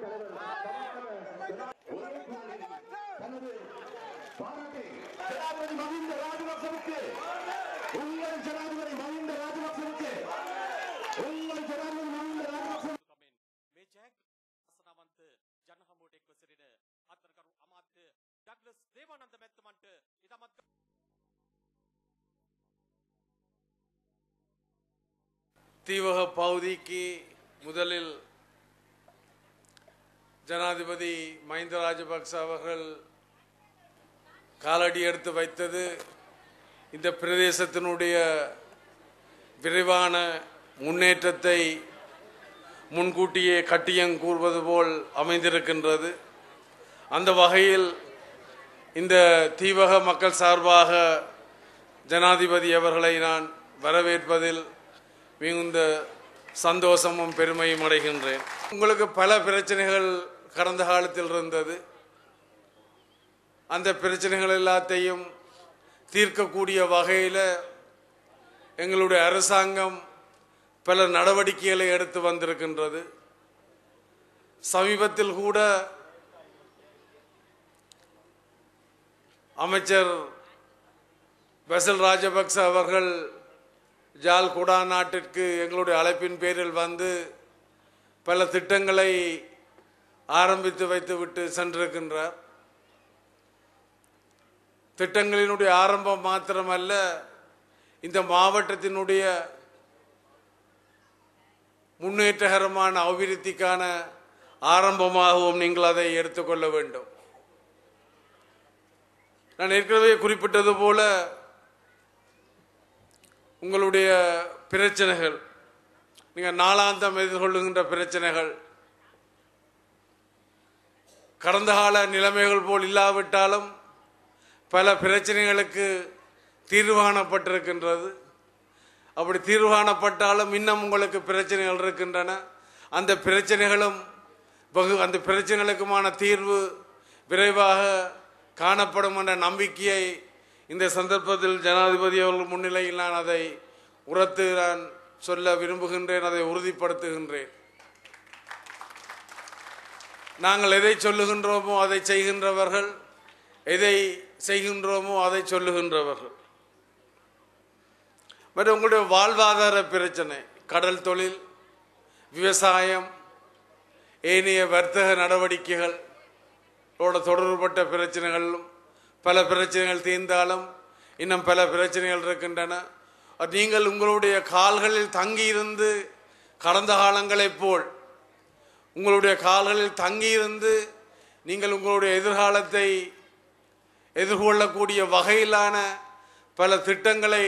ஜனாதிபதி தீவக பகுதிக்கு முதலில் ஜனாதிபதி மஹிந்த ராஜபக்ச அவர்கள் காலடி எடுத்து வைத்தது. இந்த பிரதேசத்தினுடைய விரைவான முன்னேற்றத்தை முன்கூட்டியே கட்டியம் கூறுவது போல் அமைந்திருக்கின்றது. அந்த வகையில் இந்த தீவக மக்கள் சார்பாக ஜனாதிபதி அவர்களை நான் வரவேற்பதில் மிகுந்த சந்தோஷமும் பெருமையும் அடைகின்றேன். உங்களுக்கு பல பிரச்சனைகள் கடந்த காலத்தில் இருந்தது. அந்த பிரச்சனைகள் எல்லாத்தையும் தீர்க்கக்கூடிய வகையில் எங்களுடைய அரசாங்கம் பல நடவடிக்கைகளை எடுத்து வந்திருக்கின்றது. சமீபத்தில் கூட அமைச்சர் பெசல் ராஜபக்ச அவர்கள் ஜால்குடா நாட்டிற்கு எங்களுடைய அழைப்பின் பேரில் வந்து பல திட்டங்களை ஆரம்பித்து வைத்துவிட்டு சென்றிருக்கின்றார். திட்டங்களினுடைய ஆரம்பம் மாத்திரமல்ல இந்த மாவட்டத்தினுடைய முன்னேற்றகரமான அபிவிருத்திக்கான ஆரம்பமாகவும் நீங்கள் அதை எடுத்துக்கொள்ள வேண்டும். நான் ஏற்கனவே குறிப்பிட்டது போல உங்களுடைய பிரச்சனைகள் நீங்கள் நாளாந்தம் எதிர்கொள்ளுகின்ற பிரச்சனைகள் கடந்த கால நிலைமைகள் போல் இல்லாவிட்டாலும் பல பிரச்சனைகளுக்கு தீர்வு காணப்பட்டிருக்கின்றது அப்படி தீர்வு காணப்பட்டாலும் இன்னும் உங்களுக்கு பிரச்சனைகள் இருக்கின்றன. அந்த பிரச்சனைகளும் பகு அந்த பிரச்சனைகளுக்குமான தீர்வு விரைவாக காணப்படும் என்ற நம்பிக்கையை இந்த சந்தர்ப்பத்தில் ஜனாதிபதி அவர்கள் முன்னிலையில் நான் அதை உரத்து நான் சொல்ல விரும்புகின்றேன் அதை உறுதிப்படுத்துகின்றேன். நாங்கள் எதை சொல்லுகின்றோமோ அதை செய்கின்றவர்கள் எதை செய்கின்றோமோ அதை சொல்லுகின்றவர்கள். மற்றும் உங்களுடைய வாழ்வாதார பிரச்சனை கடல் தொழில் விவசாயம் ஏனைய வர்த்தக நடவடிக்கைகள் ஓட தொடர்புபட்ட பிரச்சனைகளும் பல பிரச்சனைகள் தீர்ந்தாலும் இன்னும் பல பிரச்சனைகள் இருக்கின்றன. நீங்கள் உங்களுடைய கால்களில் தங்கியிருந்து கடந்த காலங்களைப் போல் உங்களுடைய கால்களில் தங்கியிருந்து நீங்கள் உங்களுடைய எதிர்காலத்தை எதிர்கொள்ளக்கூடிய வகையிலான பல திட்டங்களை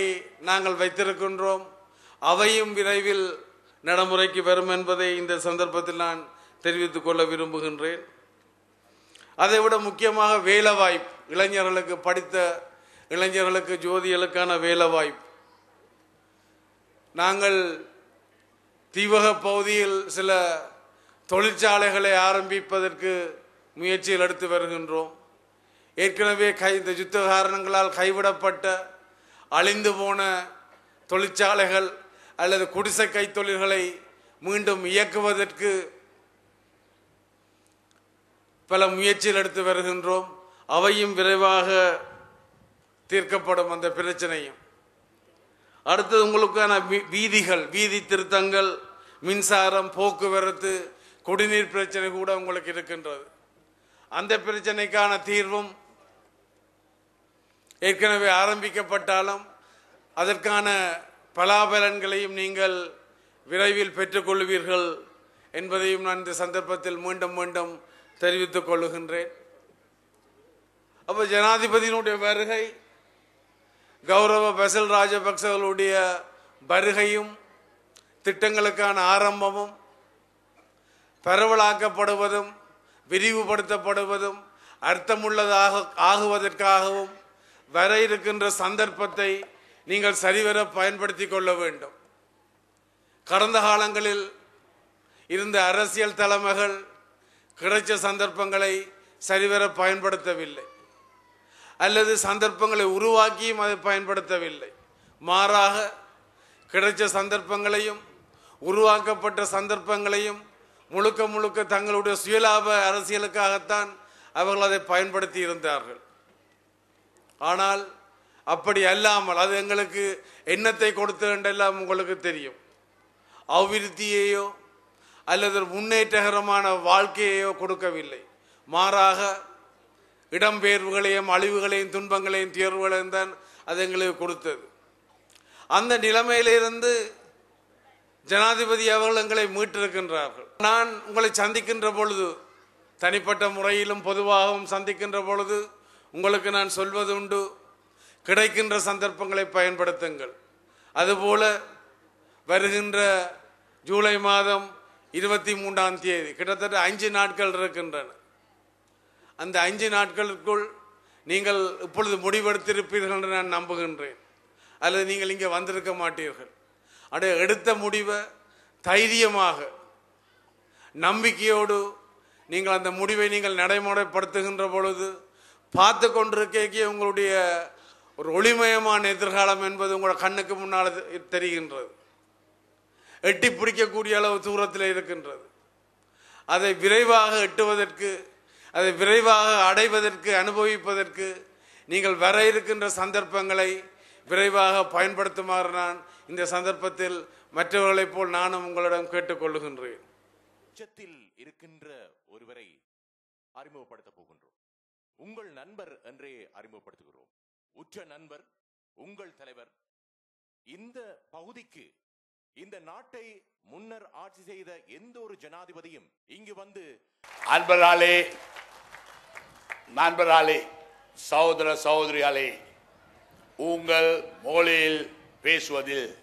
நாங்கள் வைத்திருக்கின்றோம். அவையும் விரைவில் நடைமுறைக்கு வரும் என்பதை இந்த சந்தர்ப்பத்தில் நான் தெரிவித்துக் கொள்ள விரும்புகின்றேன். அதைவிட முக்கியமாக வேலை வாய்ப்பு இளைஞர்களுக்கு படித்த இளைஞர்களுக்கு ஜோதிகளுக்கான வேலை வாய்ப்பு நாங்கள் தீவக பகுதியில் சில தொழிற்சாலைகளை ஆரம்பிப்பதற்கு முயற்சிகள் எடுத்து வருகின்றோம். ஏற்கனவே கை இந்த யுத்த காரணங்களால் கைவிடப்பட்ட அழிந்து போன தொழிற்சாலைகள் அல்லது குடிசை கைத்தொழில்களை மீண்டும் இயக்குவதற்கு பல முயற்சிகள் எடுத்து வருகின்றோம். அவையும் விரைவாக தீர்க்கப்படும் அந்த பிரச்சனையும். அடுத்தது உங்களுக்கான வீ- வீதிகள் வீதி திருத்தங்கள் மின்சாரம் போக்குவரத்து குடிநீர் பிரச்சனை கூட உங்களுக்கு இருக்கின்றது. அந்த பிரச்சனைக்கான தீர்வும் ஏற்கனவே ஆரம்பிக்கப்பட்டாலும் அதற்கான பலாபலன்களையும் நீங்கள் விரைவில் பெற்றுக்கொள்வீர்கள் என்பதையும் நான் இந்த சந்தர்ப்பத்தில் மீண்டும் மீண்டும் தெரிவித்துக் கொள்ளுகின்றேன். அப்போ ஜனாதிபதியினுடைய வருகை கௌரவ பெசல் ராஜபக்சவர்களுடைய வருகையும் திட்டங்களுக்கான ஆரம்பமும் பரவலாக்கப்படுவதும் விரிவுபடுத்தப்படுவதும் அர்த்தமுள்ளதாக ஆகுவதற்காகவும் வர இருக்கின்ற சந்தர்ப்பத்தை நீங்கள் சரிவர பயன்படுத்தி கொள்ள வேண்டும். கடந்த காலங்களில் இருந்த அரசியல் தலைமைகள் கிடைச்ச சந்தர்ப்பங்களை சரிவர பயன்படுத்தவில்லை. அல்லது சந்தர்ப்பங்களை உருவாக்கியும் அதை பயன்படுத்தவில்லை. மாறாக கிடைச்ச சந்தர்ப்பங்களையும் உருவாக்கப்பட்ட சந்தர்ப்பங்களையும் முழுக்க முழுக்க தங்களுடைய சுயலாப அரசியலுக்காகத்தான் அவர்கள் அதை பயன்படுத்தி இருந்தார்கள். ஆனால் அப்படி அல்லாமல் அது எங்களுக்கு எண்ணத்தை கொடுத்தது என்றெல்லாம் உங்களுக்கு தெரியும். அபிவிருத்தியையோ அல்லது முன்னேற்றகரமான வாழ்க்கையையோ கொடுக்கவில்லை. மாறாக இடம்பெயர்வுகளையும் அழிவுகளையும் துன்பங்களையும் தேர்வுகளையும் தான் அது எங்களுக்கு கொடுத்தது. அந்த நிலைமையிலிருந்து ஜனாதிபதி அவர்கள் எங்களை மீட்டிருக்கின்றார்கள். நான் உங்களை சந்திக்கின்ற பொழுது தனிப்பட்ட முறையிலும் பொதுவாகவும் சந்திக்கின்ற பொழுது உங்களுக்கு நான் சொல்வது உண்டு. கிடைக்கின்ற சந்தர்ப்பங்களை பயன்படுத்துங்கள். அதுபோல வருகின்ற ஜூலை மாதம் இருபத்தி மூன்றாம் தேதி கிட்டத்தட்ட அஞ்சு நாட்கள் இருக்கின்றன. அந்த அஞ்சு நாட்களுக்குள் நீங்கள் இப்பொழுது முடிவெடுத்திருப்பீர்கள் என்று நான் நம்புகின்றேன். அல்லது நீங்கள் இங்கே வந்திருக்க மாட்டீர்கள். அடைய எடுத்த முடிவை தைரியமாக நம்பிக்கையோடு நீங்கள் அந்த முடிவை நீங்கள் நடைமுறைப்படுத்துகின்ற பொழுது பார்த்து கொண்டிருக்கே உங்களுடைய ஒரு ஒளிமயமான எதிர்காலம் என்பது உங்களோட கண்ணுக்கு முன்னால் தெரிகின்றது. எட்டி பிடிக்கக்கூடிய அளவு தூரத்தில் இருக்கின்றது. அதை விரைவாக எட்டுவதற்கு அதை விரைவாக அடைவதற்கு அனுபவிப்பதற்கு நீங்கள் வர இருக்கின்ற சந்தர்ப்பங்களை விரைவாக பயன்படுத்துமாறு நான் இந்த சந்தர்ப்பத்தில் மற்றவர்களைப் போல் நானும் உங்களிடம் கேட்டுக்கொள்ளுகின்றேன். உச்சத்தில் இருக்கின்ற ஒருவரை அறிமுகப்படுத்த போகின்றோம். உங்கள் நண்பர் என்றே அறிமுகப்படுத்துகிறோம். உற்ற நண்பர் உங்கள் தலைவர் இந்த பகுதிக்கு இந்த நாட்டை முன்னர் ஆட்சி செய்த எந்த ஒரு ஜனாதிபதியும் இங்கு வந்து அன்பராலே நண்பராலே சகோதர சகோதரியாலே உங்கள் மொழியில் பேசுவதில்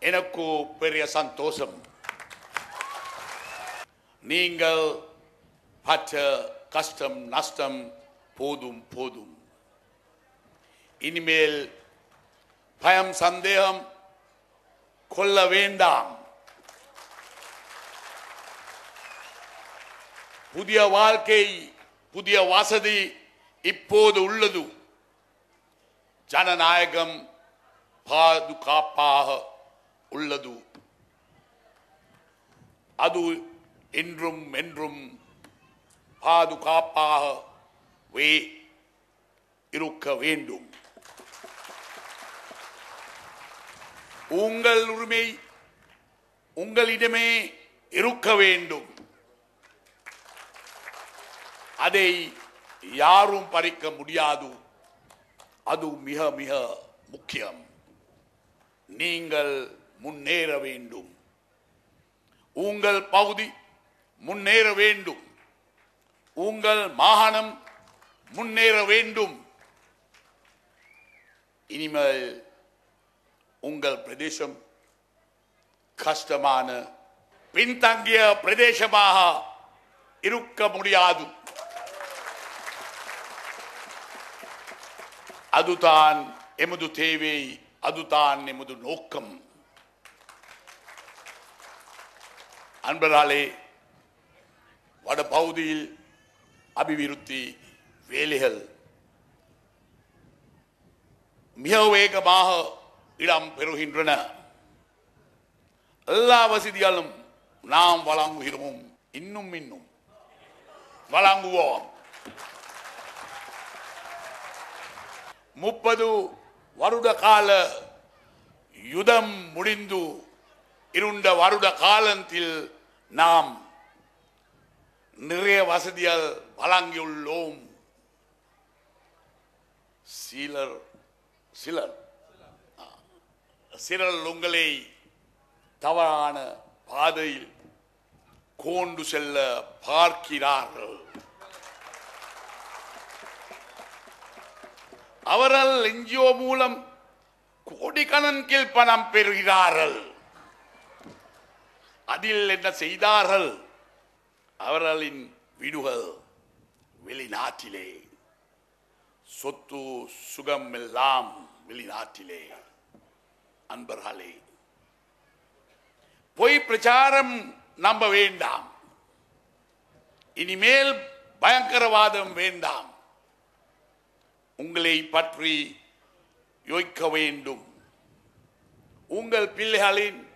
எனக்கு பெரிய சந்தோஷம். நீங்கள் பற்ற கஷ்டம் நஷ்டம் போதும் போதும். இனிமேல் பயம் சந்தேகம் கொள்ள வேண்டாம். புதிய வாழ்க்கை புதிய வசதி இப்போது உள்ளது. ஜனநாயகம் பாதுகாப்பாக உள்ளது. அது என்றும் என்றும் பாதுகாப்பாகவே இருக்க வேண்டும். உங்கள் உரிமை உங்களிடமே இருக்க வேண்டும். அதை யாரும் பறிக்க முடியாது. அது மிக மிக முக்கியம். நீங்கள் முன்னேற வேண்டும். உங்கள் பகுதி முன்னேற வேண்டும். உங்கள் மாகாணம் முன்னேற வேண்டும். இனிமேல் உங்கள் பிரதேசம் கஷ்டமான பின்தங்கிய பிரதேசமாக இருக்க முடியாது. அதுதான் எமது தேவை அதுதான் எமது நோக்கம். அன்பராலே வடபகுதியில் அபிவிருத்தி வேலைகள் மிக வேகமாக இடம் பெறுகின்றன. எல்லா வசதிகளும் நாம் வழங்குகிறோம். இன்னும் இன்னும். வழங்குவோம். முப்பது வருட கால யுதம் முடிந்து இருண்ட வருட காலத்தில் நாம் நிறைய வசதிகள் வழங்கியுள்ளோம். சிலர் சிலர். சிலர் உங்களை தவறான பாதையில் கொண்டு செல்ல பார்க்கிறார்கள். அவரால் என்ஜிஓ மூலம் கோடிக்கணக்கில் பணம் பெறுகிறார்கள். அதில் என்ன செய்தார்கள்? அவர்களின் வீடுகள் வெளிநாட்டிலே. சொத்து சுகம் எல்லாம் வெளிநாட்டிலே. அன்பர்களே பொய் பிரச்சாரம் நம்ப வேண்டாம். இனிமேல் பயங்கரவாதம் வேண்டாம். உங்களை பற்றி யோய்க்க வேண்டும். உங்கள் பிள்ளைகளின்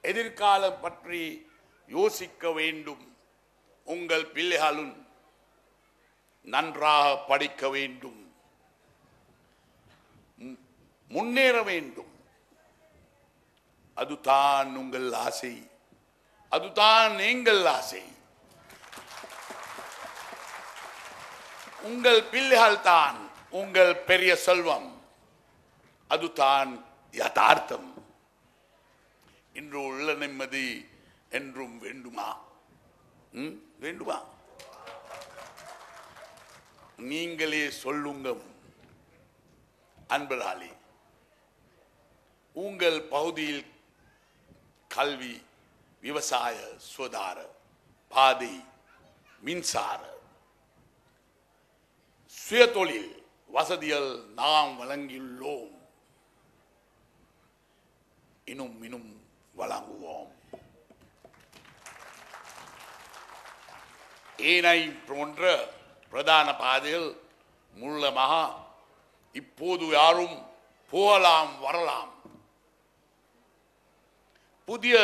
எதிர்காலம் பற்றி யோசிக்க வேண்டும். உங்கள் பிள்ளைகளும் நன்றாக படிக்க வேண்டும். முன்னேற வேண்டும். அதுதான் உங்கள் ஆசை. அதுதான் எங்கள் ஆசை. உங்கள் பிள்ளைகள் தான் உங்கள் பெரிய செல்வம். அதுதான் யதார்த்தம். இன்று உள்ள நிம்மதி என்றும் வேண்டுமா? வேண்டுமா? நீங்களே சொல்லுங்க அன்பராளி. உங்கள் பகுதியில் கல்வி விவசாய சுதார பாதை மின்சார சுயதொழில் வசதிகள் நாம் வழங்கியுள்ளோம். இன்னும் இன்னும் வழங்குவோம். ஏனை போன்ற பிரதான பாதைகள் மூலமாக இப்போது யாரும் போகலாம் வரலாம். புதிய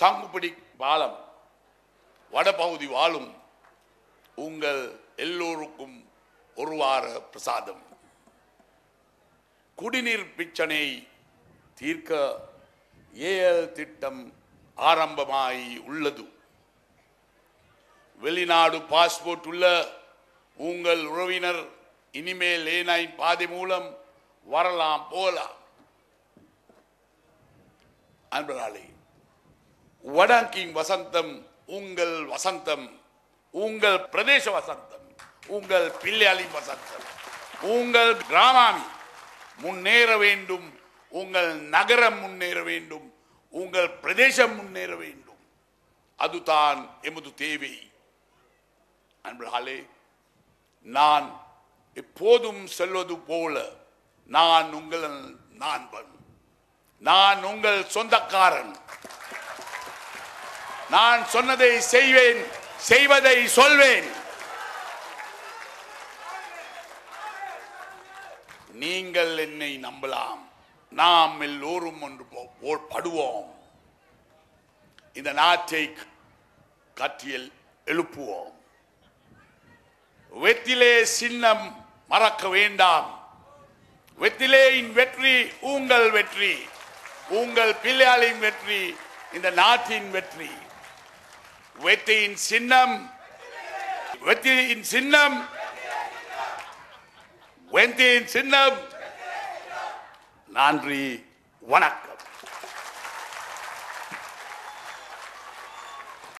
சாங்குபடி பாலம் வடபகுதி வாழும் உங்கள் எல்லோருக்கும் ஒரு வார பிரசாதம். குடிநீர் பிச்சனை தீர்க்க ஏஎல் திட்டம் ஆரம்பமாய் உள்ளது. வெளிநாடு பாஸ்போர்ட் உள்ள உங்கள் உறவினர் இனிமேல் ஏனாயின் பாதை மூலம் வரலாம் போகலாம் அன்பர்களே வடக்கின் வசந்தம் உங்கள் வசந்தம் உங்கள் பிரதேச வசந்தம் உங்கள் பிள்ளையாளின் வசந்தம் உங்கள் கிராமாமி. முன்னேற வேண்டும். உங்கள் நகரம் முன்னேற வேண்டும். உங்கள் பிரதேசம் முன்னேற வேண்டும். அதுதான் எமது தேவை. அன்பர்களே நான் எப்போதும் சொல்வது போல நான் உங்கள் நான்பன் நான் உங்கள் சொந்தக்காரன். நான் சொன்னதை செய்வேன் செய்வதை சொல்வேன். நீங்கள் என்னை நம்பலாம். நாம் எல்லோரும் ஒன்று போ- படுவோம். இந்த நாட்டை கட்டியல் எழுப்புவோம். வெற்றிலே சின்னம் மறக்க வேண்டாம். வெற்றிலேயின் வெற்றி உங்கள் வெற்றி உங்கள் பிள்ளையாளின் வெற்றி இந்த நாட்டின் வெற்றி. வெற்றியின் சின்னம் வெற்றியின் சின்னம் வெற்றியின் சின்னம். நன்றி வணக்கம்.